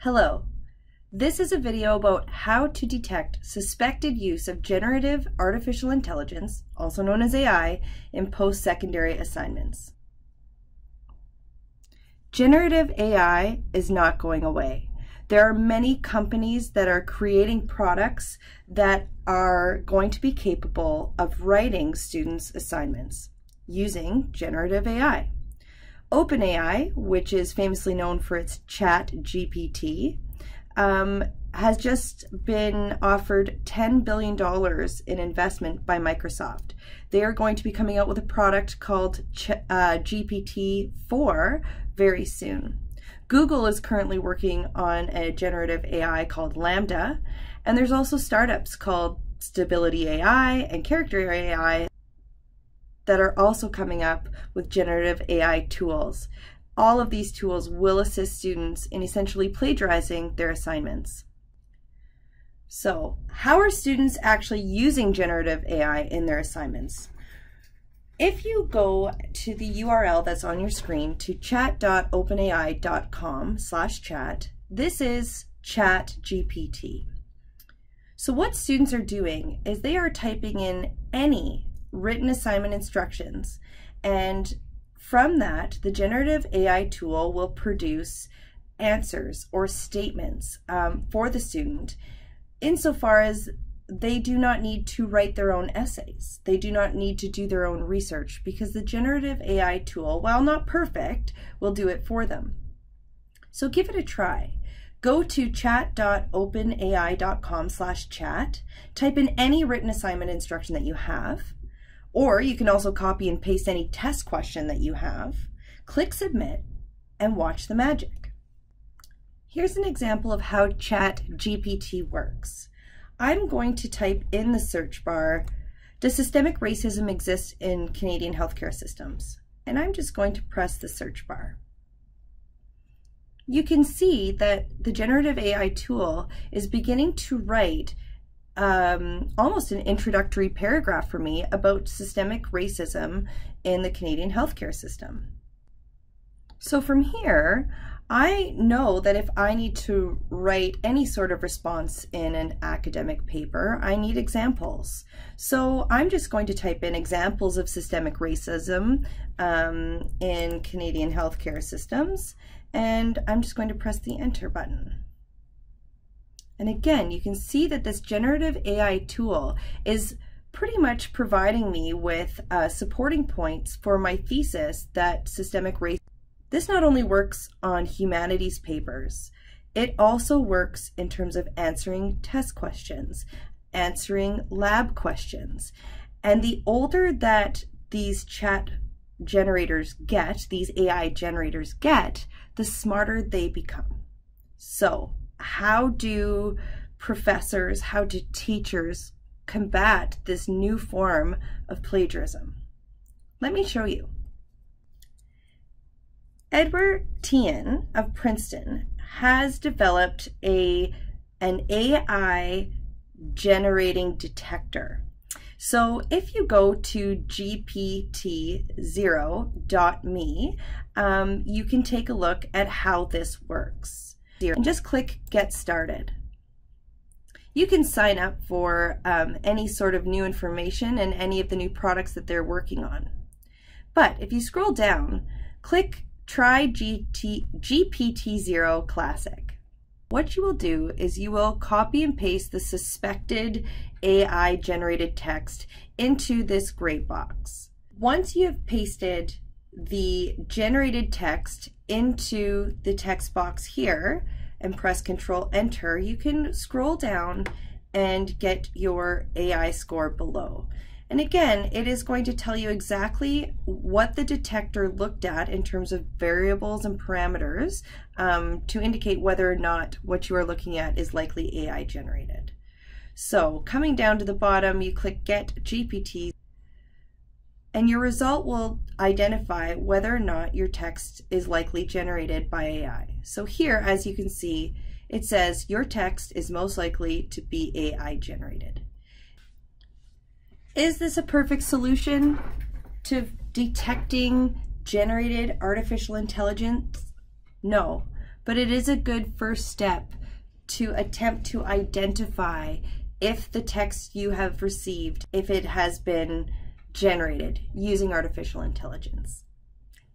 Hello. This is a video about how to detect suspected use of generative artificial intelligence, also known as AI, in post-secondary assignments. Generative AI is not going away. There are many companies that are creating products that are going to be capable of writing students' assignments using generative AI. OpenAI, which is famously known for its chat GPT, um, has just been offered $10 billion in investment by Microsoft. They are going to be coming out with a product called Ch uh, GPT-4 very soon. Google is currently working on a generative AI called LaMDA, and there's also startups called Stability AI and Character AI that are also coming up with generative AI tools. All of these tools will assist students in essentially plagiarizing their assignments. So how are students actually using generative AI in their assignments? If you go to the URL that's on your screen to chat.openai.com slash chat, this is chat GPT. So what students are doing is they are typing in any written assignment instructions. And from that, the generative AI tool will produce answers or statements um, for the student insofar as they do not need to write their own essays. They do not need to do their own research because the generative AI tool, while not perfect, will do it for them. So give it a try. Go to chat.openai.com slash chat, type in any written assignment instruction that you have, or you can also copy and paste any test question that you have, click submit, and watch the magic. Here's an example of how Chat GPT works. I'm going to type in the search bar, does systemic racism exist in Canadian healthcare systems? And I'm just going to press the search bar. You can see that the generative AI tool is beginning to write um, almost an introductory paragraph for me about systemic racism in the Canadian healthcare system. So from here, I know that if I need to write any sort of response in an academic paper, I need examples. So I'm just going to type in examples of systemic racism um, in Canadian healthcare systems, and I'm just going to press the enter button. And again, you can see that this generative AI tool is pretty much providing me with uh, supporting points for my thesis that systemic race. This not only works on humanities papers, it also works in terms of answering test questions, answering lab questions. And the older that these chat generators get, these AI generators get, the smarter they become. So how do professors, how do teachers combat this new form of plagiarism? Let me show you. Edward Tian of Princeton has developed a, an AI generating detector. So if you go to gpt0.me, um, you can take a look at how this works and just click Get Started. You can sign up for um, any sort of new information and any of the new products that they're working on. But if you scroll down, click Try GT, GPT-0 Classic. What you will do is you will copy and paste the suspected AI generated text into this gray box. Once you have pasted the generated text into the text box here and press Control Enter, you can scroll down and get your AI score below. And again, it is going to tell you exactly what the detector looked at in terms of variables and parameters um, to indicate whether or not what you are looking at is likely AI generated. So coming down to the bottom, you click Get GPT and your result will identify whether or not your text is likely generated by AI. So here, as you can see, it says your text is most likely to be AI generated. Is this a perfect solution to detecting generated artificial intelligence? No, but it is a good first step to attempt to identify if the text you have received, if it has been generated using artificial intelligence.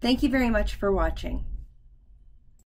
Thank you very much for watching.